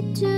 to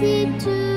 wanted to